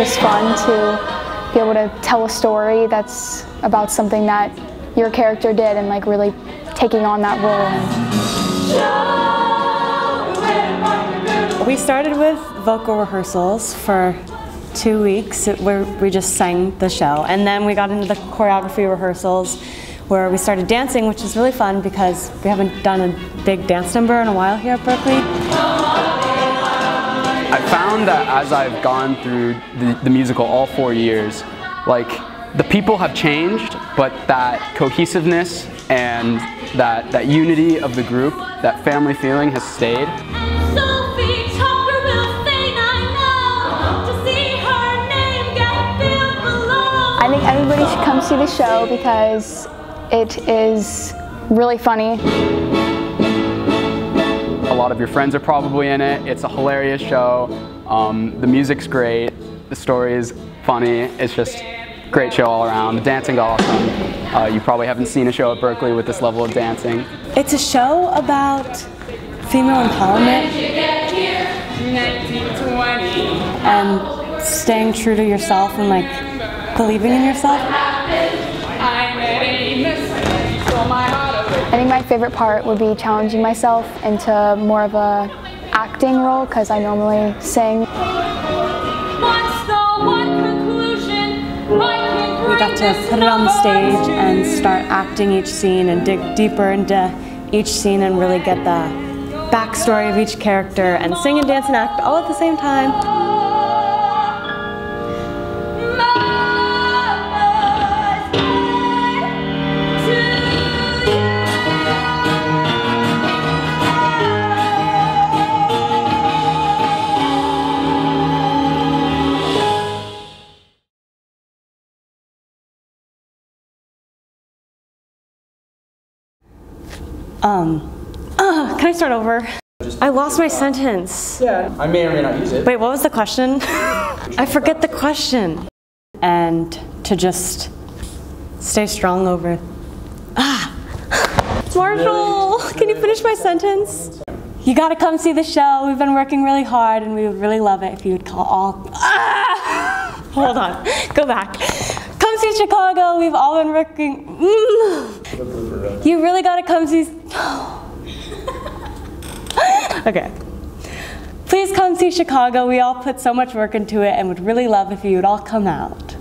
just fun to be able to tell a story that's about something that your character did and like really taking on that role. We started with vocal rehearsals for two weeks where we just sang the show and then we got into the choreography rehearsals where we started dancing which is really fun because we haven't done a big dance number in a while here at Berkeley. I found that as I've gone through the, the musical all four years, like the people have changed, but that cohesiveness and that, that unity of the group, that family feeling has stayed. I think everybody should come see the show because it is really funny. A lot of your friends are probably in it. It's a hilarious show. Um, the music's great. The story is funny. It's just great show all around. The dancing's awesome. Uh, you probably haven't seen a show at Berkeley with this level of dancing. It's a show about female empowerment and staying true to yourself and like believing in yourself. Think my favorite part would be challenging myself into more of a acting role because I normally sing. We got to put it on the stage and start acting each scene and dig deeper into each scene and really get the backstory of each character and sing and dance and act all at the same time. Um, uh, can I start over? I lost my sentence. Yeah, I may or may not use it. Wait, what was the question? I forget the question. And to just stay strong over. Ah! Marshall, can you finish my sentence? You gotta come see the show. We've been working really hard and we would really love it if you would call all. Ah! Hold on, go back. Chicago. We've all been working. Mm. You really gotta come see. okay. Please come see Chicago. We all put so much work into it and would really love if you would all come out.